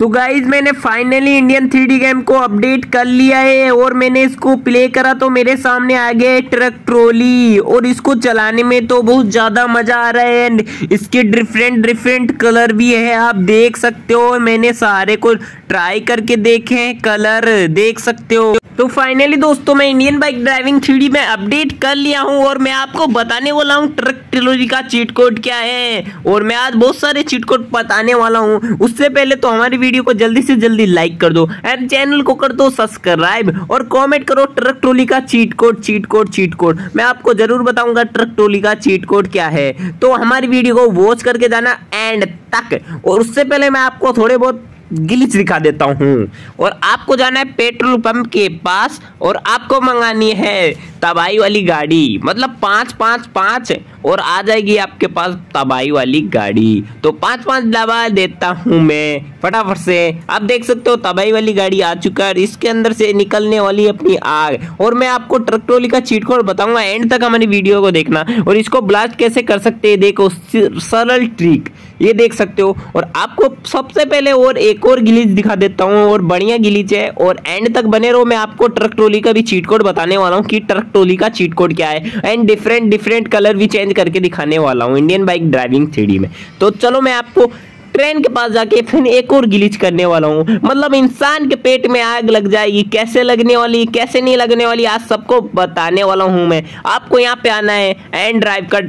तो गाइज़ मैंने finally Indian three game को अपडेट कर लिया है और मैंने इसको प्ले करा तो मेरे सामने आ गया है ट्रक ट्रोली और इसको चलाने में तो बहुत ज़्यादा मज़ा आ रहा है एंड इसके डिफरेंट डिफरेंट कलर भी है। आप देख सकते हो और मैंने सारे को ट्राई करके देखे हैं कलर देख सकते हो। तो फाइनली दोस्तों, मैं इंडियन बाइक ड्राइविंग थ्री में अपडेट कर लिया हूँ और मैं आपको बताने वाला हूँ ट्रक ट्रिलोजी का चीट कोड क्या है। और मैं आज बहुत सारे चीट कोड बताने वाला हूँ। उससे पहले तो हमारी वीडियो को जल्दी से जल्दी लाइक कर दो एंड चैनल को कर दो सब्सक्राइब और कॉमेंट करो ट्रक ट्रोली का cheat code cheat code cheat code. मैं आपको ज़रूर बताऊँगा ट्रक ट्रोली का चीट कोड क्या है। तो हमारी वीडियो को वॉच करके जाना एंड तक। और उससे पहले मैं आपको थोड़े बहुत गिलिच दिखा देता हूँ। और आपको जाना है पेट्रोल पंप के पास और आपको मंगानी है तबाई वाली गाड़ी। मतलब पाँच पाँच पाँच और आ जाएगी आपके पास तबाई वाली गाड़ी। तो पाँच पाँच दबा देता हूँ मैं फटाफट से। आप देख सकते हो तबाही वाली गाड़ी आ चुका है इसके अंदर से निकलने वाली अपनी आग। और मैं आपको ट्रक ट्रोली का चीट कोड बताऊँगा। एंड तक हमारी वीडियो को देखना और इसको ब्लास्ट कैसे कर सकते हैं, देखो सरल ट्रिक। ये देख सकते हो। और आपको सबसे पहले और एक और गिलीच दिखा देता हूँ, और बढ़िया गिलीच है। और एंड तक बने रहो, मैं आपको ट्रक ट्रोली का भी चीट कोड बताने वाला हूँ कि ट्रक ट्रोली का चीट कोड क्या है। एंड डिफरेंट डिफरेंट कलर भी चेंज करके दिखाने वाला हूँ इंडियन बाइक ड्राइविंग थ्री में। तो चलो मैं आपको ट्रेन के पास जाके फिर एक और गिलीच करने वाला हूँ। मतलब इंसान के पेट में आग लग जाएगी, कैसे लगने वाली, कैसे नहीं लगने वाली, आज सबको बताने वाला हूँ मैं। आपको यहाँ पे आना है एंड ड्राइव का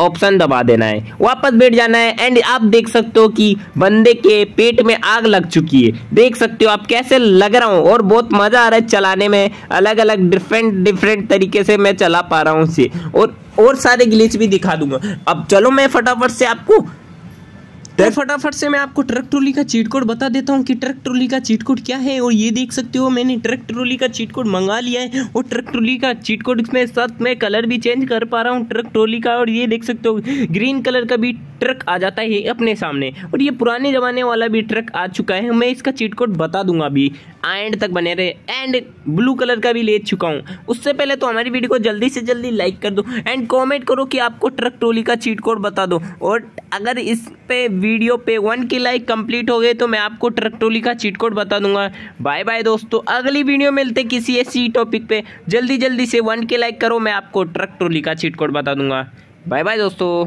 ऑप्शन दबा देना है। वापस बैठ जाना है एंड आप देख सकते हो कि बंदे के पेट में आग लग चुकी है। देख सकते हो आप कैसे लग रहा हूँ और बहुत मज़ा आ रहा है चलाने में। अलग अलग डिफरेंट डिफरेंट तरीके से मैं चला पा रहा हूँ उसे और और सारे ग्लिच भी दिखा दूँगा। अब चलो मैं फटाफट से आपको तो फटाफट से मैं आपको ट्रक ट्रोली का चीट कोड बता देता हूँ कि ट्रक ट्रोली का चीट कोड क्या है और ये देख सकते हो मैंने ट्रक ट्रोली का चीट कोड मंगा लिया है और ट्रक ट्रोली का चीट कोड इसमें साथ मैं कलर भी चेंज कर पा रहा हूँ ट्रक ट्रोली का और ये देख सकते हो ग्रीन कलर का भी ट्रक आ जाता है अपने सामने और ये पुराने ज़माने वाला भी ट्रक आ चुका है मैं इसका चीट कोड बता दूँगा अभी एंड तक बने रहे एंड ब्लू कलर का भी ले चुका हूँ उससे पहले तो हमारी वीडियो को जल्दी से जल्दी लाइक कर दो एंड कॉमेंट करो कि आपको ट्रक ट्रोली का चीट कोड बता दो और अगर इस पे वीडियो पे वन की लाइक कंप्लीट हो गए तो मैं आपको ट्रक ट्रोली का चीट कोड बता दूँगा। बाय बाय दोस्तों, अगली वीडियो मिलते किसी ऐसी टॉपिक पे। जल्दी जल्दी से वन की लाइक करो, मैं आपको ट्रक ट्रोली का चीट कोड बता दूँगा। बाय बाय दोस्तों।